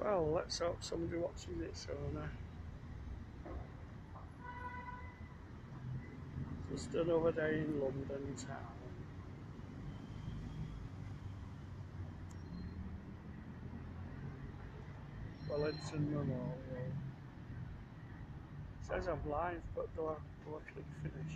Well, let's hope somebody watches it soon. Just another day in London town. Wellington Memorial. says I'm live, but do I, do I click finish?